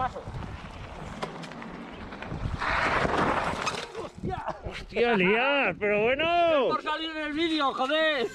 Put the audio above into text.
paso. ¡Hostia, liar! ¡Pero bueno! Por salir en el vídeo, joder.